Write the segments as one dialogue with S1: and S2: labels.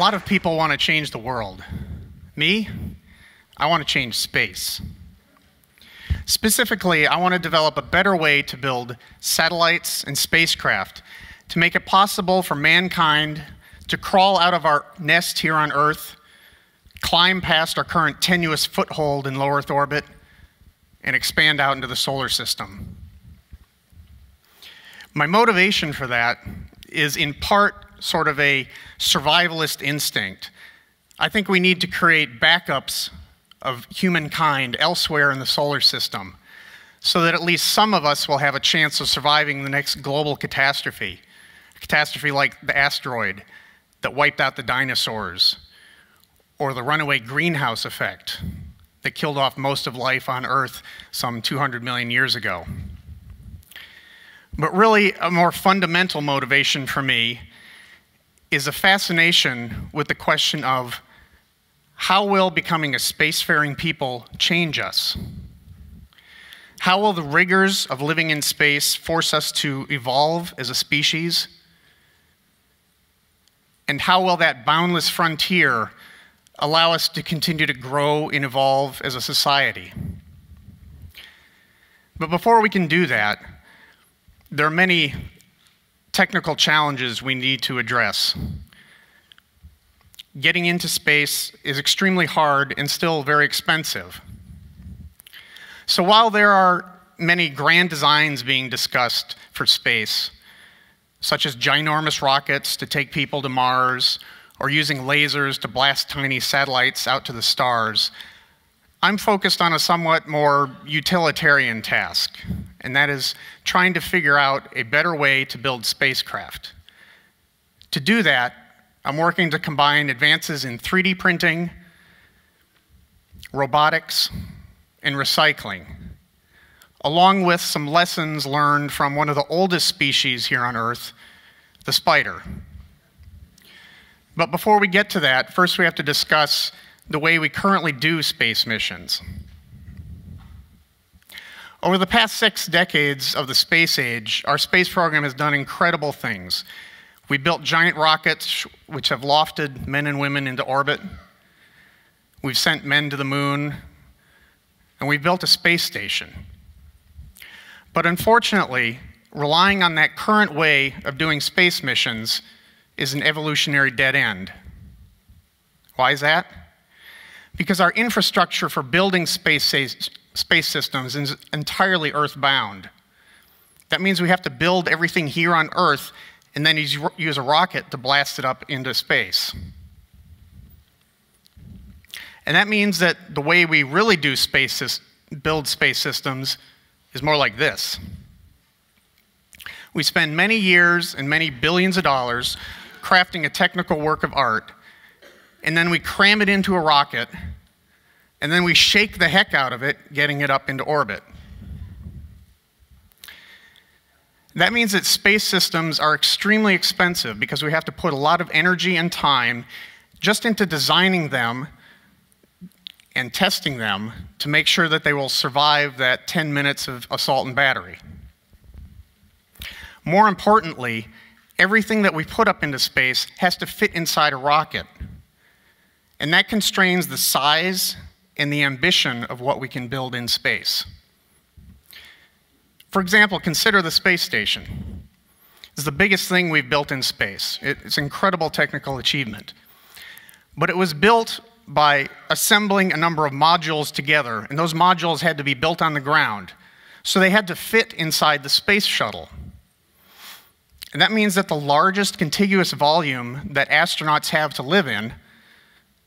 S1: lot of people want to change the world. Me, I want to change space. Specifically, I want to develop a better way to build satellites and spacecraft to make it possible for mankind to crawl out of our nest here on Earth, climb past our current tenuous foothold in low Earth orbit, and expand out into the solar system. My motivation for that is in part sort of a survivalist instinct. I think we need to create backups of humankind elsewhere in the solar system so that at least some of us will have a chance of surviving the next global catastrophe. A catastrophe like the asteroid that wiped out the dinosaurs, or the runaway greenhouse effect that killed off most of life on Earth some 200 million years ago. But really, a more fundamental motivation for me is a fascination with the question of how will becoming a spacefaring people change us? How will the rigors of living in space force us to evolve as a species? And how will that boundless frontier allow us to continue to grow and evolve as a society? But before we can do that, there are many technical challenges we need to address. Getting into space is extremely hard and still very expensive. So while there are many grand designs being discussed for space, such as ginormous rockets to take people to Mars, or using lasers to blast tiny satellites out to the stars, I'm focused on a somewhat more utilitarian task, and that is trying to figure out a better way to build spacecraft. To do that, I'm working to combine advances in 3D printing, robotics, and recycling, along with some lessons learned from one of the oldest species here on Earth, the spider. But before we get to that, first we have to discuss the way we currently do space missions. Over the past six decades of the space age, our space program has done incredible things. We built giant rockets which have lofted men and women into orbit. We've sent men to the moon. And we've built a space station. But unfortunately, relying on that current way of doing space missions is an evolutionary dead end. Why is that? Because our infrastructure for building space, space systems is entirely earthbound. That means we have to build everything here on Earth and then use a rocket to blast it up into space. And that means that the way we really do space build space systems is more like this. We spend many years and many billions of dollars crafting a technical work of art and then we cram it into a rocket, and then we shake the heck out of it, getting it up into orbit. That means that space systems are extremely expensive because we have to put a lot of energy and time just into designing them and testing them to make sure that they will survive that 10 minutes of assault and battery. More importantly, everything that we put up into space has to fit inside a rocket. And that constrains the size and the ambition of what we can build in space. For example, consider the space station. It's the biggest thing we've built in space. It's an incredible technical achievement. But it was built by assembling a number of modules together, and those modules had to be built on the ground. So they had to fit inside the space shuttle. And that means that the largest contiguous volume that astronauts have to live in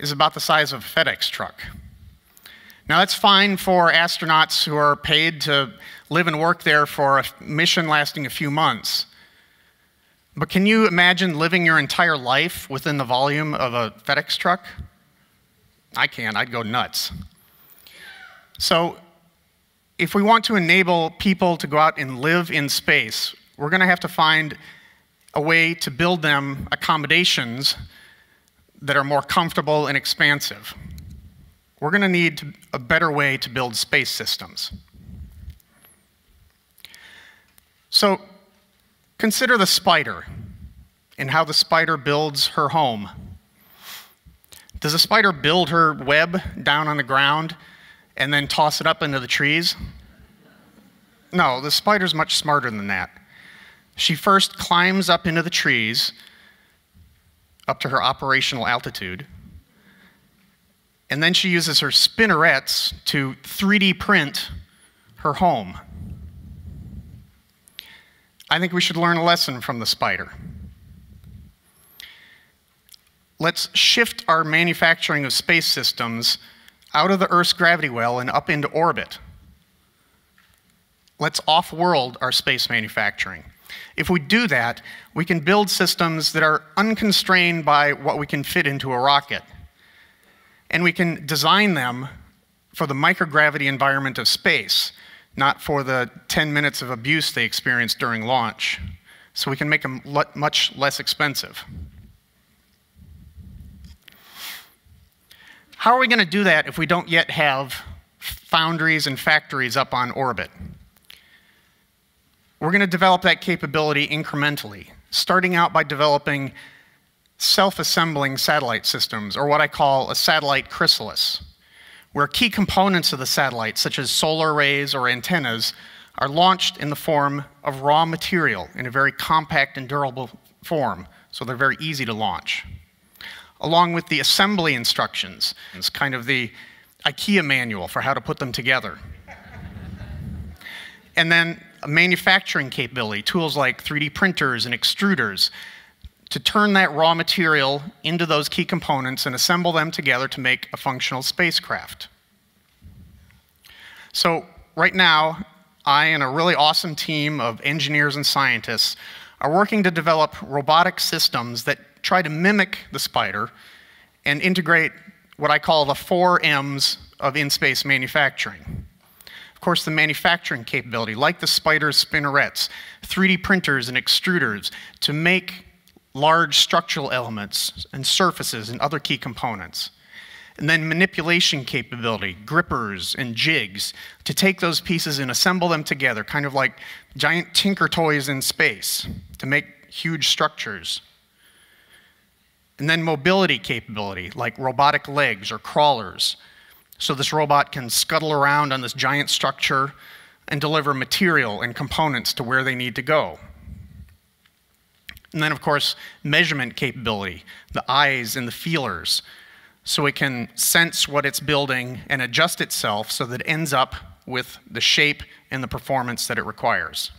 S1: is about the size of a FedEx truck. Now, that's fine for astronauts who are paid to live and work there for a mission lasting a few months. But can you imagine living your entire life within the volume of a FedEx truck? I can't, I'd go nuts. So, if we want to enable people to go out and live in space, we're going to have to find a way to build them accommodations that are more comfortable and expansive. We're going to need a better way to build space systems. So consider the spider and how the spider builds her home. Does a spider build her web down on the ground and then toss it up into the trees? No, the spider's much smarter than that. She first climbs up into the trees, up to her operational altitude, and then she uses her spinnerets to 3D print her home. I think we should learn a lesson from the spider. Let's shift our manufacturing of space systems out of the Earth's gravity well and up into orbit. Let's off world our space manufacturing. If we do that, we can build systems that are unconstrained by what we can fit into a rocket. And we can design them for the microgravity environment of space, not for the 10 minutes of abuse they experience during launch. So we can make them much less expensive. How are we going to do that if we don't yet have foundries and factories up on orbit? We're going to develop that capability incrementally, starting out by developing self-assembling satellite systems, or what I call a satellite chrysalis, where key components of the satellite, such as solar arrays or antennas, are launched in the form of raw material in a very compact and durable form, so they're very easy to launch. Along with the assembly instructions, it's kind of the IKEA manual for how to put them together. and then a manufacturing capability, tools like 3D printers and extruders, to turn that raw material into those key components and assemble them together to make a functional spacecraft. So right now, I and a really awesome team of engineers and scientists are working to develop robotic systems that try to mimic the spider and integrate what I call the four M's of in-space manufacturing. Of course, the manufacturing capability, like the spider's spinnerets, 3D printers and extruders, to make large structural elements and surfaces and other key components. And then manipulation capability, grippers and jigs, to take those pieces and assemble them together, kind of like giant tinker toys in space, to make huge structures. And then mobility capability, like robotic legs or crawlers, so this robot can scuttle around on this giant structure and deliver material and components to where they need to go. And then, of course, measurement capability, the eyes and the feelers, so it can sense what it's building and adjust itself so that it ends up with the shape and the performance that it requires.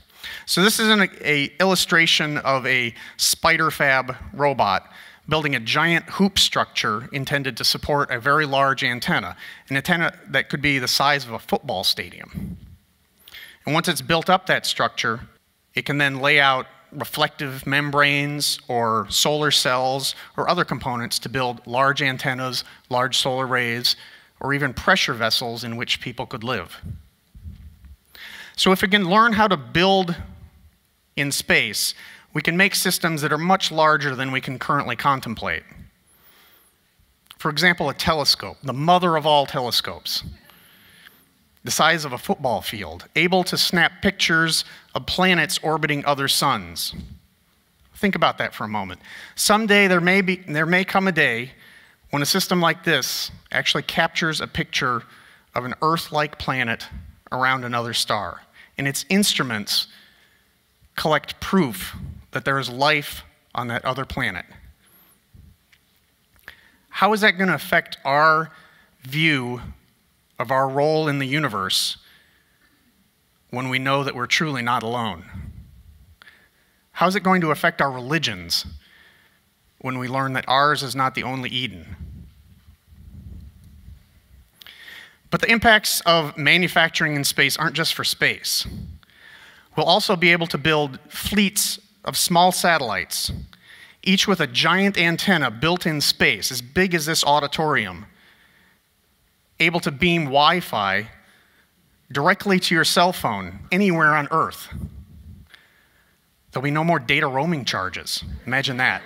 S1: So this is an a illustration of a spider fab robot building a giant hoop structure intended to support a very large antenna, an antenna that could be the size of a football stadium. And once it's built up that structure, it can then lay out reflective membranes or solar cells or other components to build large antennas, large solar arrays, or even pressure vessels in which people could live. So if we can learn how to build in space, we can make systems that are much larger than we can currently contemplate. For example, a telescope, the mother of all telescopes, the size of a football field, able to snap pictures of planets orbiting other suns. Think about that for a moment. Someday there may, be, there may come a day when a system like this actually captures a picture of an Earth like planet around another star. And its instruments collect proof that there is life on that other planet. How is that going to affect our view of our role in the universe when we know that we're truly not alone? How is it going to affect our religions when we learn that ours is not the only Eden? But the impacts of manufacturing in space aren't just for space. We'll also be able to build fleets of small satellites, each with a giant antenna built in space, as big as this auditorium, able to beam Wi Fi directly to your cell phone anywhere on Earth. There'll be no more data roaming charges. Imagine that.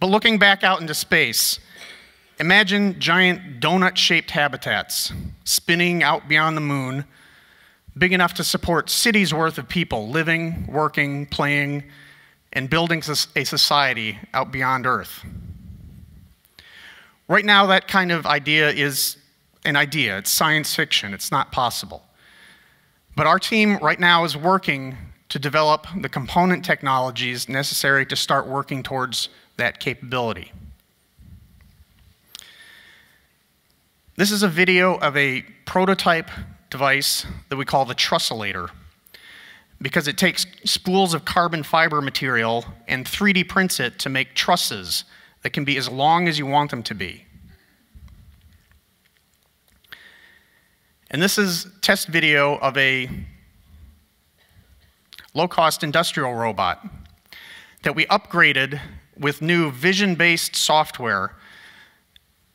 S1: but looking back out into space, imagine giant donut shaped habitats spinning out beyond the moon big enough to support cities worth of people living, working, playing, and building a society out beyond Earth. Right now, that kind of idea is an idea. It's science fiction. It's not possible. But our team right now is working to develop the component technologies necessary to start working towards that capability. This is a video of a prototype device that we call the trusselator because it takes spools of carbon fiber material and 3D prints it to make trusses that can be as long as you want them to be. And this is test video of a low-cost industrial robot that we upgraded with new vision-based software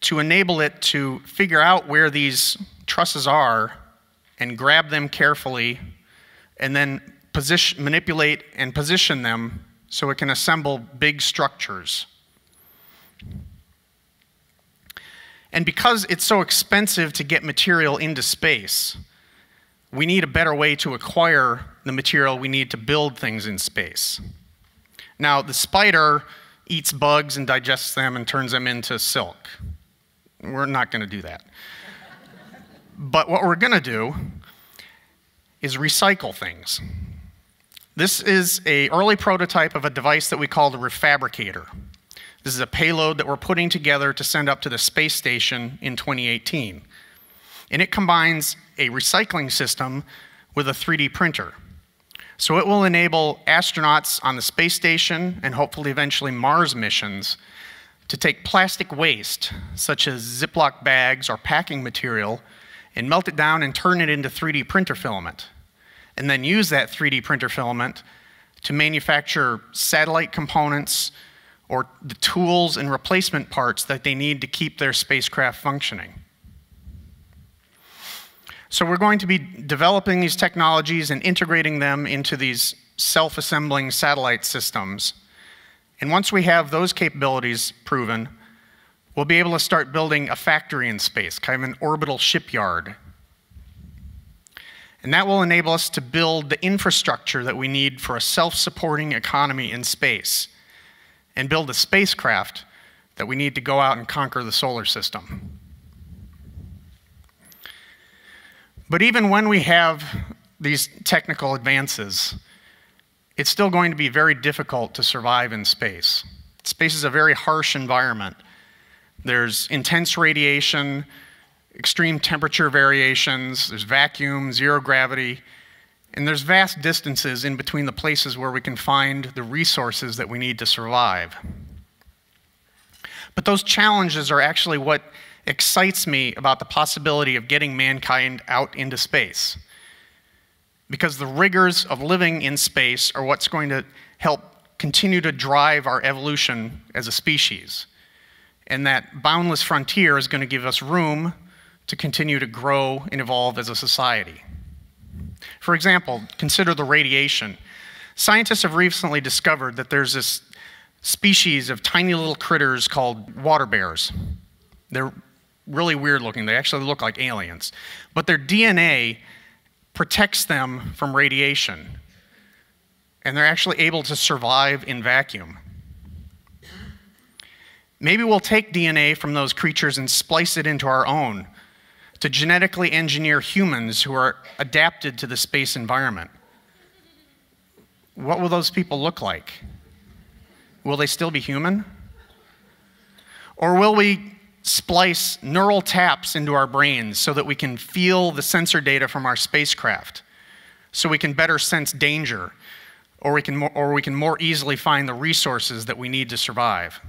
S1: to enable it to figure out where these trusses are and grab them carefully and then position, manipulate and position them so it can assemble big structures. And because it's so expensive to get material into space, we need a better way to acquire the material we need to build things in space. Now, the spider eats bugs and digests them and turns them into silk. We're not going to do that. but what we're going to do is recycle things. This is a early prototype of a device that we call the refabricator. This is a payload that we're putting together to send up to the space station in 2018. And it combines a recycling system with a 3D printer. So it will enable astronauts on the space station and hopefully eventually Mars missions to take plastic waste, such as Ziploc bags or packing material, and melt it down and turn it into 3D printer filament. And then use that 3D printer filament to manufacture satellite components, or the tools and replacement parts that they need to keep their spacecraft functioning. So we're going to be developing these technologies and integrating them into these self-assembling satellite systems. And once we have those capabilities proven, we'll be able to start building a factory in space, kind of an orbital shipyard. And that will enable us to build the infrastructure that we need for a self-supporting economy in space and build a spacecraft that we need to go out and conquer the solar system. But even when we have these technical advances, it's still going to be very difficult to survive in space. Space is a very harsh environment. There's intense radiation, extreme temperature variations, there's vacuum, zero gravity, and there's vast distances in between the places where we can find the resources that we need to survive. But those challenges are actually what excites me about the possibility of getting mankind out into space. Because the rigors of living in space are what's going to help continue to drive our evolution as a species. And that boundless frontier is going to give us room to continue to grow and evolve as a society. For example, consider the radiation. Scientists have recently discovered that there's this species of tiny little critters called water bears. They're really weird looking. They actually look like aliens. But their DNA protects them from radiation. And they're actually able to survive in vacuum. Maybe we'll take DNA from those creatures and splice it into our own to genetically engineer humans who are adapted to the space environment. What will those people look like? Will they still be human? Or will we splice neural taps into our brains so that we can feel the sensor data from our spacecraft, so we can better sense danger, or we can more, or we can more easily find the resources that we need to survive?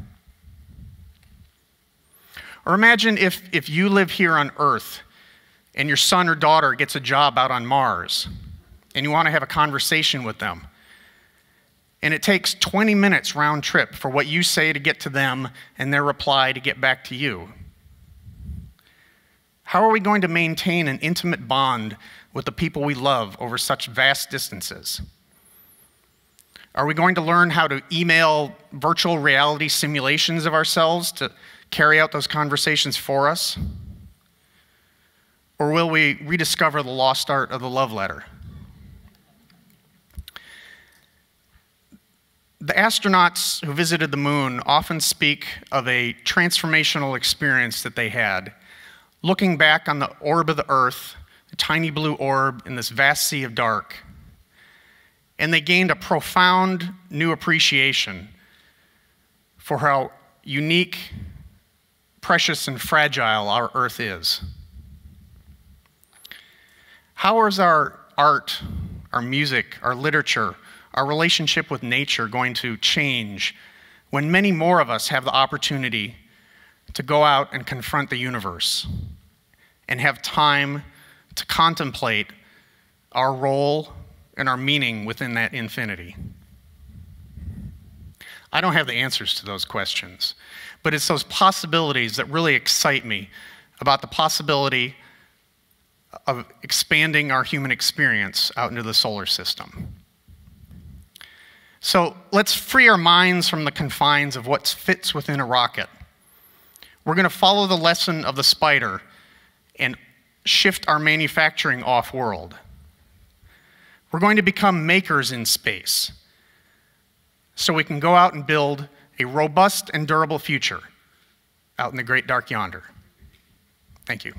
S1: Or imagine if, if you live here on Earth and your son or daughter gets a job out on Mars and you want to have a conversation with them. And it takes 20 minutes round trip for what you say to get to them and their reply to get back to you. How are we going to maintain an intimate bond with the people we love over such vast distances? Are we going to learn how to email virtual reality simulations of ourselves to carry out those conversations for us? Or will we rediscover the lost art of the love letter? The astronauts who visited the moon often speak of a transformational experience that they had, looking back on the orb of the Earth, a tiny blue orb in this vast sea of dark. And they gained a profound new appreciation for how unique, precious, and fragile our Earth is. How is our art, our music, our literature, our relationship with nature going to change when many more of us have the opportunity to go out and confront the universe and have time to contemplate our role and our meaning within that infinity? I don't have the answers to those questions, but it's those possibilities that really excite me about the possibility of expanding our human experience out into the solar system. So let's free our minds from the confines of what fits within a rocket. We're going to follow the lesson of the spider and shift our manufacturing off world. We're going to become makers in space so we can go out and build a robust and durable future out in the great dark yonder. Thank you.